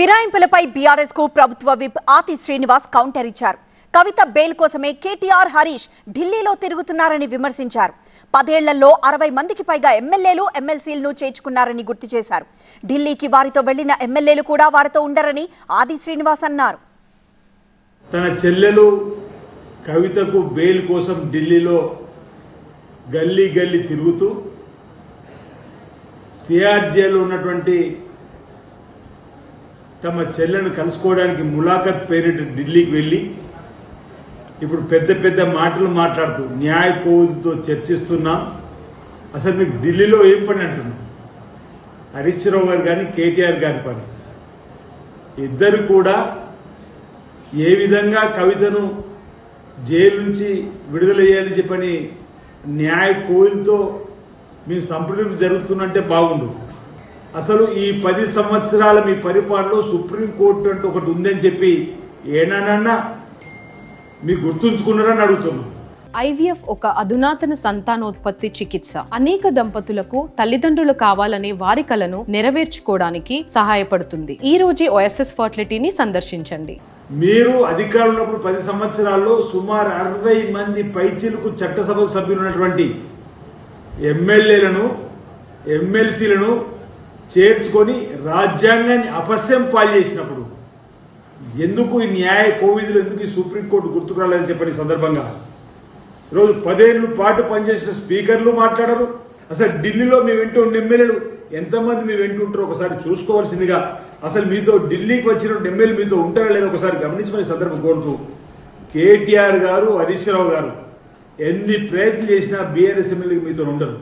ఫిరాయింపులపై బీఆర్ఎస్కు ప్రభుత్వ whip ఆతి Srinivas counter ఇచ్చారు. కవిత బెయిల్ కోసమే కేటీఆర్ హరీష్ ఢిల్లీలో తిరుగుతున్నారని విమర్శించారు. పదేళ్ళలో అరవై మందికి పైగా ఎమ్మెల్యేలు ఎమ్మెల్సీలను చేర్చుకున్నారని గుర్తు చేశారు. ఢిల్లీకి వారితో వెళ్ళిన ఎమ్మెల్యేలు కూడా వారితో ఉండరని ఆది శ్రీనివాస్ అన్నారు. తన చెల్లెలు కవితకు బెయిల్ కోసం ఢిల్లీలో గల్లీ గల్లీ తిరుగుతూ టీఆర్జేలో ఉన్నటువంటి తమ చెల్లెను కలుసుకోవడానికి ములాఖత్ పేరిట ఢిల్లీకి వెళ్ళి ఇప్పుడు పెద్ద పెద్ద మాటలు మాట్లాడుతూ న్యాయ కోవిదితో చర్చిస్తున్నాం. అసలు మీకు ఢిల్లీలో ఏం పని అంటున్నాం హరీష్ రావు గారు కానీ కేటీఆర్ గారి పని. ఇద్దరు కూడా ఏ విధంగా కవితను జైలు నుంచి విడుదల చేయాలని చెప్పని న్యాయ కోయిలతో మీ సంప్రదింపు జరుగుతున్నంటే బాగుండు. అసలు ఈ పది సంవత్సరాల మీ పరిపాలనలో సుప్రీంకోర్టు అంటూ ఒకటి ఉందని చెప్పి ఏనానన్నా మీరు గుర్తుంచుకున్నారని అడుగుతున్నాం. ఐవీఎఫ్ ఒక అధునాతన సంతానోత్పత్తి చికిత్స. అనేక దంపతులకు తల్లిదండ్రులు కావాలనే వారి కలను నెరవేర్చుకోవడానికి సహాయపడుతుంది. ఈ రోజే ఓఎస్ఎస్ ఫర్టిలిటీని సందర్శించండి. మీరు అధికారంలో ఉన్నప్పుడు పది సంవత్సరాల్లో సుమారు అరవై మంది పైచీలకు చట్టసభ సభ్యులు ఉన్నటువంటి ఎమ్మెల్యేలను ఎమ్మెల్సీలను చేర్చుకొని రాజ్యాంగాన్ని అపస్యం పాలు చేసినప్పుడు ఎందుకు ఈ న్యాయ కోవిధులు ఎందుకు ఈ సుప్రీంకోర్టు గుర్తుకు రాలేదని చెప్పని సందర్భంగా ఈరోజు పదేళ్ళు పాటు పనిచేసిన స్పీకర్లు మాట్లాడరు. అసలు ఢిల్లీలో మీ వెంట ఉన్న ఎమ్మెల్యేలు ఎంతమంది మీ వెంట ఉంటారో ఒకసారి చూసుకోవాల్సిందిగా అసలు మీతో ఢిల్లీకి వచ్చిన ఎమ్మెల్యే మీతో ఉంటారా లేదో ఒకసారి గమనించమని సందర్భం కోరుతూ కేటీఆర్ గారు హరీష్ రావు గారు ఎన్ని ప్రయత్నం చేసినా బీఆర్ఎస్ ఎమ్మెల్యే మీతో ఉండరు.